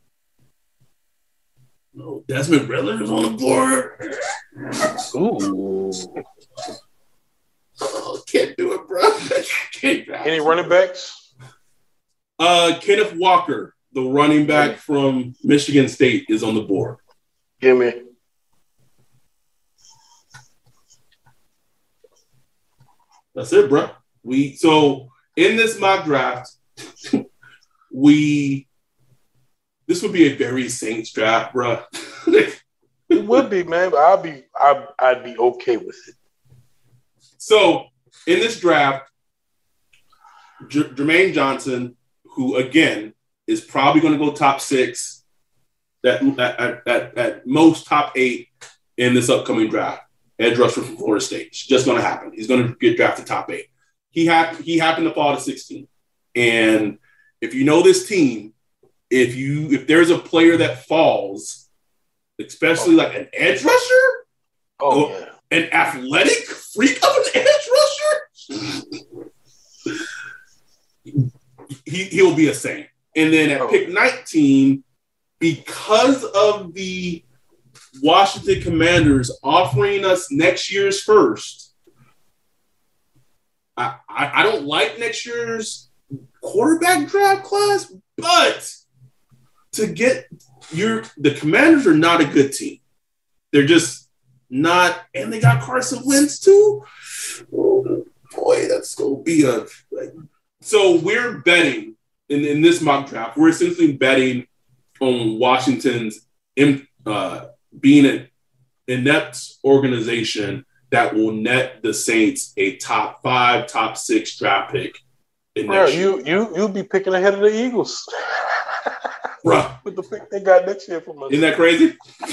oh, Desmond Ridder is on the board. Ooh. Oh, can't do it, bro. can't Any running backs? Uh, Kenneth Walker, the running back from Michigan State, is on the board. Give me. That's it, bro. We so in this mock draft, we this would be a very Saints draft, bro. It would be, man. I'd be, I'd, I'd be okay with it. so in this draft, J- Jermaine Johnson, who again is probably going to go top six, that at, at, at most top eight in this upcoming draft. Edge rusher from Florida State. It's just going to happen. He's going to get drafted top eight. He happened. He happened to fall to 16. And if you know this team, if you if there's a player that falls, especially like an edge rusher, Oh, Oh. yeah. an athletic freak of an edge rusher, he he'll be a saint. And then at Oh. pick 19, because of the Washington Commanders offering us next year's first, I, I, I don't like next year's quarterback draft class, but to get your the Commanders are not a good team. They're just not, and they got Carson Wentz too. Oh, boy, that's gonna be a. So we're betting in, in this mock draft. We're essentially betting on Washington's uh, being an inept organization that will net the Saints a top five, top six draft pick. In Bro, next year. you you you'll be picking ahead of the Eagles. Bruh. With the pick they got next year from us. Isn't that crazy?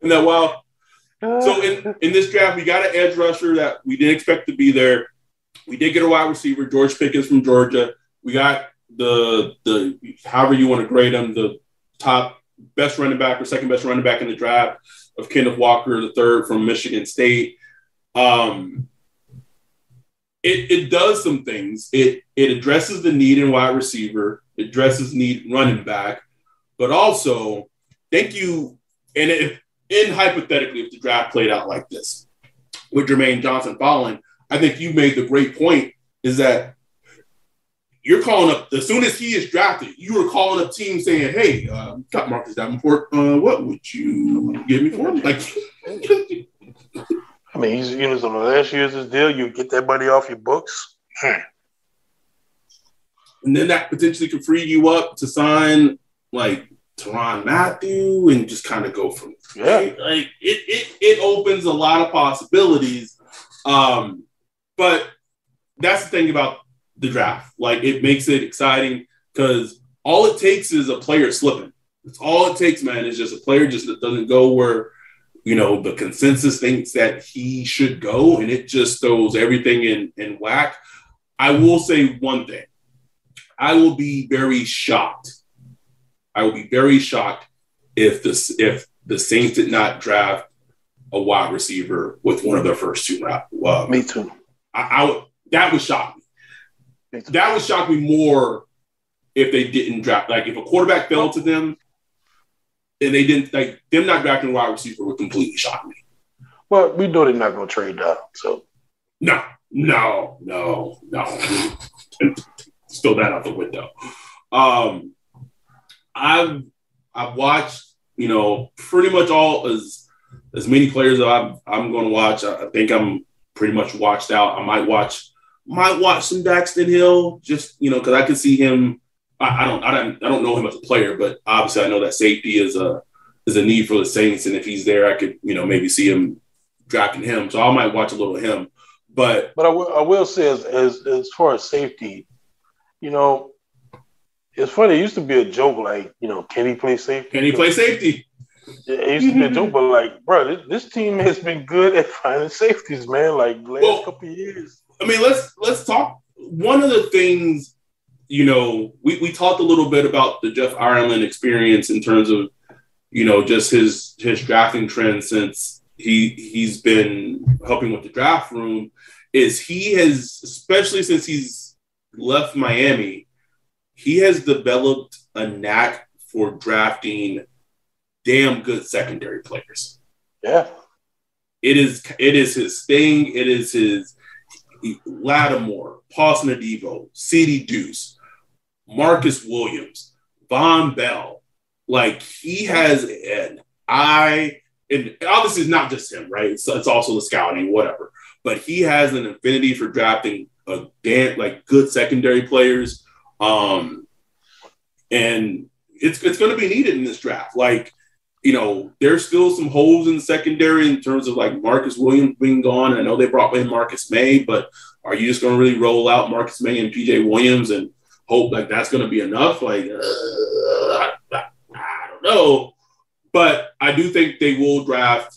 Isn't that wild? So in, in this draft, we got an edge rusher that we didn't expect to be there. We did get a wide receiver, George Pickens from Georgia. We got the the however you want to grade him, the top best running back or second best running back in the draft of Kenneth Walker, the third from Michigan State. Um, it, it does some things. It it addresses the need in wide receiver, it addresses need running back, but also thank you. And if in hypothetically, if the draft played out like this with Jermaine Johnson falling, I think you made the great point is that you're calling up as soon as he is drafted, you were calling up teams saying, "Hey, uh, got Marcus Davenport. Uh, what would you give me for him?" Like, I mean, he's, you know, on the last year's deal, you get that money off your books. Hmm. and then that potentially could free you up to sign like Tyrann Mathieu and just kind of go from Yeah. like it, it it opens a lot of possibilities. Um, but that's the thing about the draft. Like it makes it exciting because all it takes is a player slipping. It's all it takes, man, is just a player just that doesn't go where you know the consensus thinks that he should go, and it just throws everything in in whack. I will say one thing. I will be very shocked. I will be very shocked if this if the Saints did not draft a wide receiver with one of their first two rounds. Uh, Me too. I, I would that would shock me. That would shock me more if they didn't draft. Like if a quarterback fell to them and they didn't like them not drafting a wide receiver would completely shock me. Well, we know they're not going to trade down. So No, no, no, no. Throw that out the window. Um, I've I've watched, you know, pretty much all as as many players that I'm I'm going to watch. I, I think I'm pretty much watched out. I might watch might watch some Daxton Hill, just you know, because I can see him. I, I don't I don't I don't know him as a player, but obviously I know that safety is a is a need for the Saints, and if he's there, I could you know maybe see him drafting him. So I might watch a little of him. But But I will, I will say, as, as as far as safety, you know, it's funny. It used to be a joke, like you know, can he play safety? can he play safety? it used to be a mm-hmm. joke, but like, bro, this, this team has been good at finding safeties, man. Like last well, couple years. I mean, let's let's talk. One of the things, you know, we, we talked a little bit about the Jeff Ireland experience in terms of, you know, just his his drafting trend since he he's been helping with the draft room. Is he has especially since he's left Miami, he has developed a knack for drafting damn good secondary players. Yeah. It is it is his thing. It is his Lattimore, Paulson Adebo, Ceedy Duce, Marcus Williams, Vonn Bell. Like he has an eye, and obviously it's not just him, right? It's, it's also the scouting, whatever. But he has an affinity for drafting a damn like good secondary players. Um, and it's it's going to be needed in this draft. Like, you know, there's still some holes in the secondary in terms of like Marcus Williams being gone. I know they brought in Marcus Maye, but are you just going to really roll out Marcus Maye and PJ Williams and hope like that's going to be enough? Like, uh, I, I, I don't know, but I do think they will draft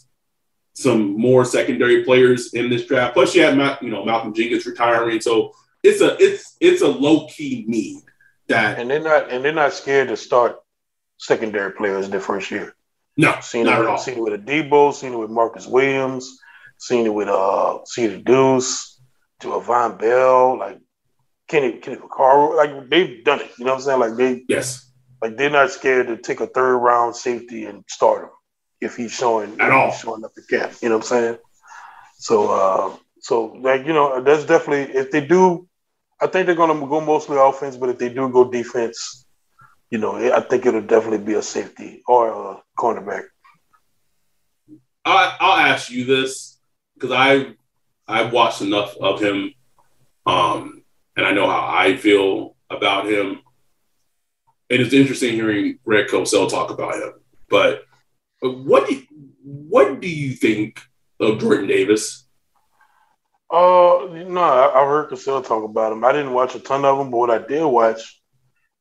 some more secondary players in this draft. Plus, you have you know Malcolm Jenkins retiring, so it's a it's it's a low key need that. And they're not and they're not scared to start secondary players their first year. No, seen not it, at all. Seen it with Adebo, seen it with Marcus Williams, seen it with uh, seen Ceedy Duce, to Vonn Bell, like Kenny Kenny Vaccaro, like they've done it. You know what I'm saying? Like they yes, like they're not scared to take a third round safety and start him if he's showing at all showing up the camp. You know what I'm saying? So uh, so like you know that's definitely if they do, I think they're gonna go mostly offense, but if they do go defense, you know I think it'll definitely be a safety or a cornerback. I, I'll ask you this because I I've watched enough of him, um, and I know how I feel about him. And it's interesting hearing Greg Cosell talk about him. But what do you, what do you think of Jordan Davis? Uh, no, I, I heard Cosell talk about him. I didn't watch a ton of him, but what I did watch,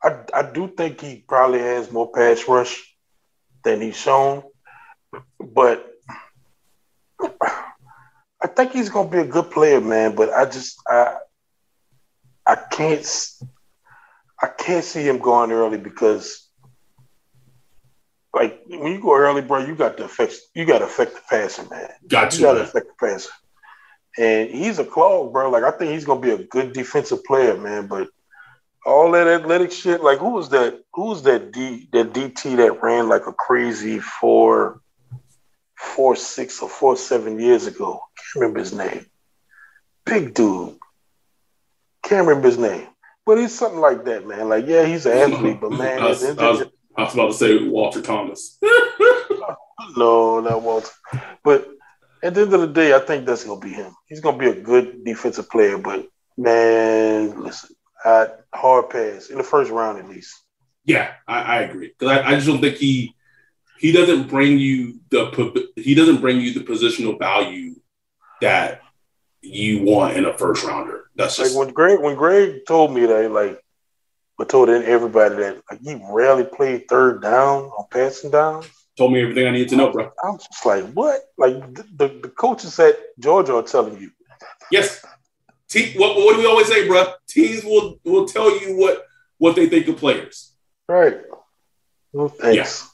I I do think he probably has more pass rush than he's shown, but I think he's gonna be a good player, man. But I just I I can't I can't see him going early because like when you go early, bro, you got to affect you got to affect the passing, man. Got to, you got to affect the passing. And he's a clog, bro. Like I think he's gonna be a good defensive player, man. But all that athletic shit, like who was that? Who was that D that DT that ran like a crazy four, four six or four seven years ago? Can't remember his name. Big dude. Can't remember his name. But he's something like that, man. Like, yeah, he's an athlete, but man, I was, I was, I was about to say Walter Thomas. no, not Walter. But at the end of the day, I think that's gonna be him. He's gonna be a good defensive player, but man, listen, Hard pass in the first round at least. Yeah, I, I agree because I, I just don't think he he doesn't bring you the he doesn't bring you the positional value that you want in a first rounder. That's just like when Greg when Greg told me that like but told everybody that like he rarely played third down on passing downs. Told me everything I needed to know, bro. I'm just like, what? Like the, the, the coaches at Georgia are telling you. Yes. Te- what, what do we always say, bro? Teams will will tell you what what they think of players. Right. Well, thanks.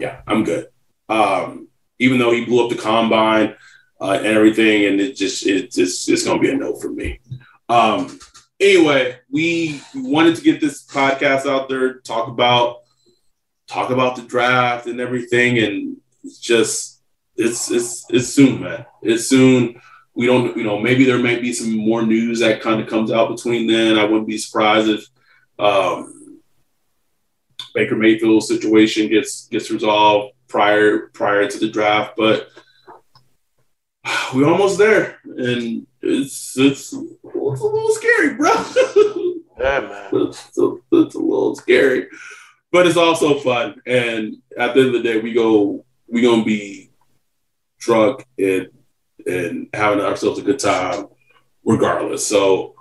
Yeah, yeah I'm good. Um, even though he blew up the combine uh, and everything, and it just it's it's, it's gonna be a no for me. Um, anyway, we wanted to get this podcast out there, talk about talk about the draft and everything, and it's just it's it's it's soon, man. It's soon. We don't, you know, maybe there might be some more news that kind of comes out between then. I wouldn't be surprised if um, Baker Mayfield's situation gets gets resolved prior prior to the draft, but we're almost there, and it's it's, it's a little scary, bro. yeah, man. It's a, it's a little scary, but it's also fun. And at the end of the day, we go we gonna be drunk and and having ourselves a good time, regardless. So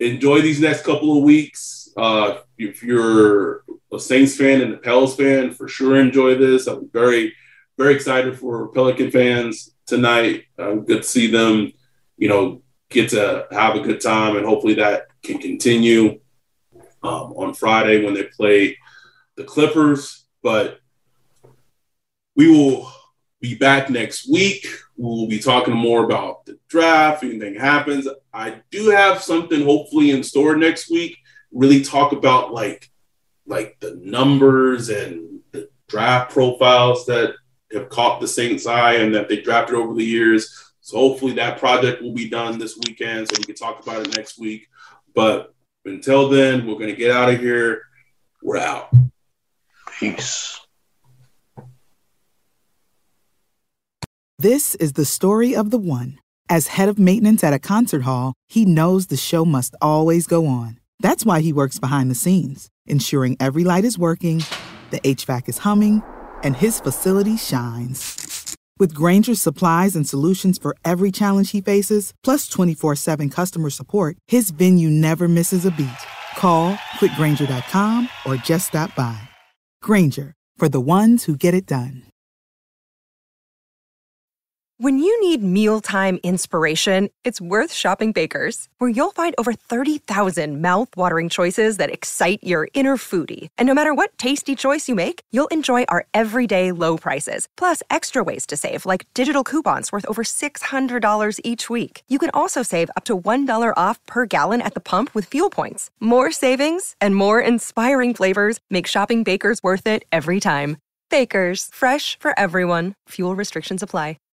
enjoy these next couple of weeks. Uh, if you're a Saints fan and a Pels fan for sure enjoy this. I'm very, very excited for Pelican fans tonight. Uh, good to see them, you know, get to have a good time, and hopefully that can continue um, on Friday when they play the Clippers. But we will be back next week. We will be talking more about the draft. If anything happens, I do have something hopefully in store next week. Really talk about like like the numbers and the draft profiles that have caught the Saints' eye and that they drafted over the years. So hopefully that project will be done this weekend so we can talk about it next week. But until then, we're going to get out of here. We're out. Peace. This is the story of the one. As head of maintenance at a concert hall, he knows the show must always go on. That's why he works behind the scenes, ensuring every light is working, the HVAC is humming, and his facility shines. With Grainger's supplies and solutions for every challenge he faces, plus 24 7 customer support, his venue never misses a beat. Call quickgranger.com or just stop by. Grainger, for the ones who get it done. When you need mealtime inspiration, it's worth shopping Baker's, where you'll find over 30,000 mouth-watering choices that excite your inner foodie. And no matter what tasty choice you make, you'll enjoy our everyday low prices, plus extra ways to save, like digital coupons worth over $600 each week. You can also save up to $1 off per gallon at the pump with fuel points. More savings and more inspiring flavors make shopping Baker's worth it every time. Baker's, fresh for everyone. Fuel restrictions apply.